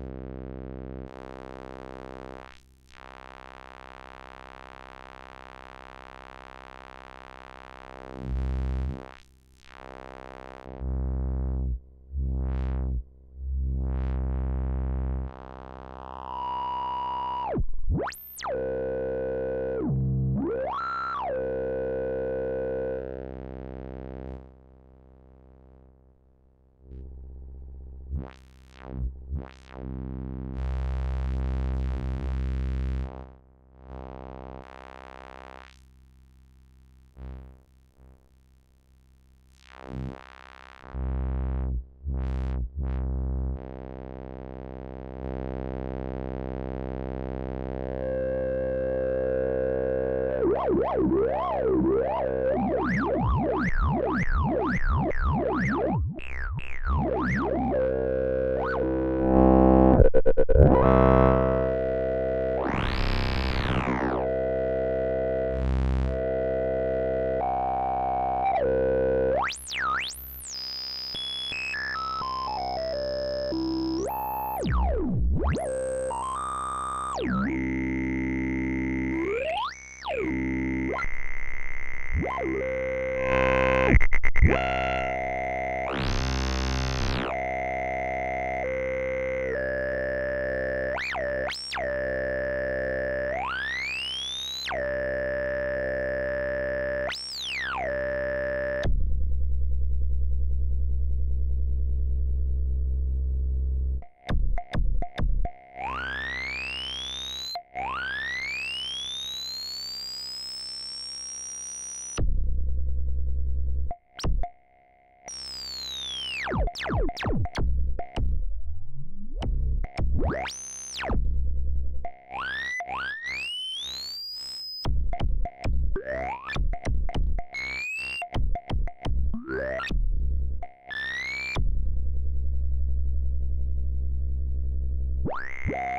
you Yeah. Yeah. Yeah.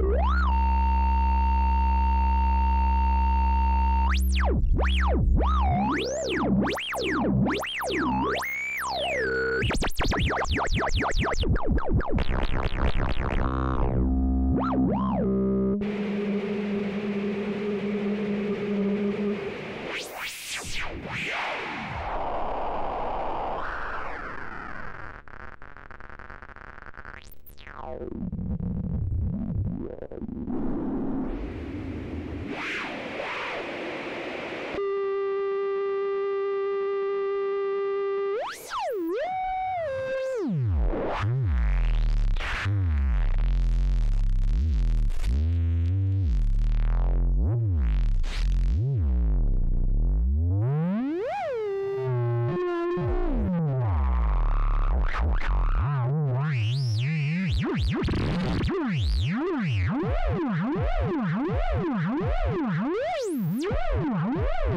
Wow! Wow.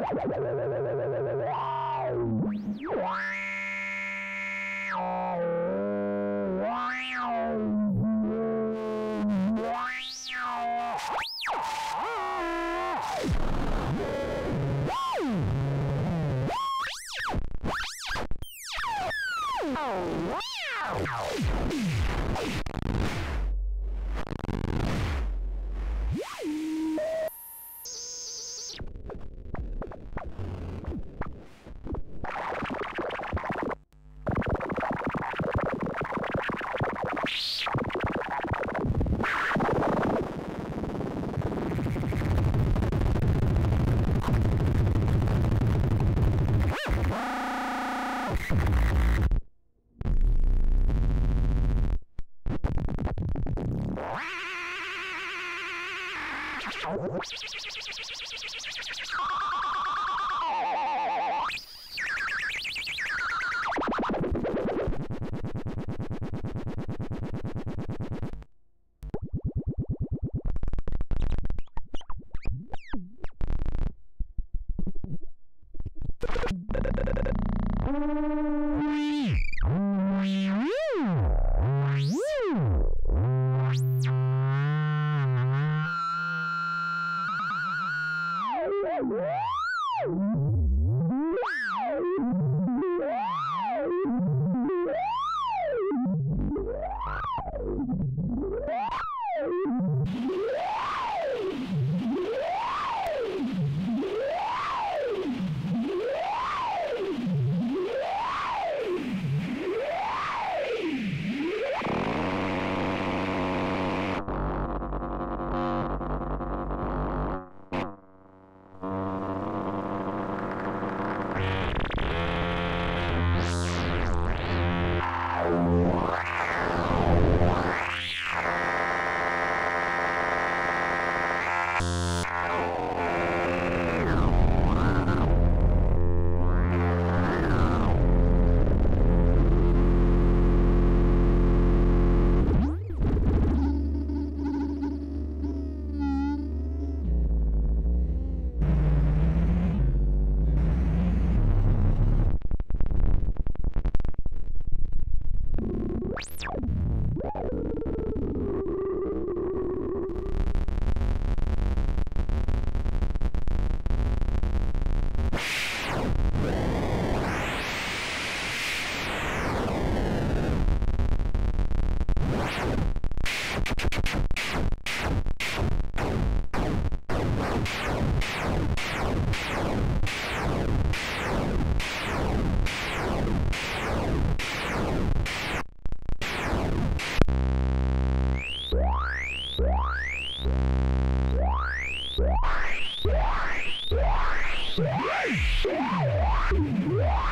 Wow! What? Yeah.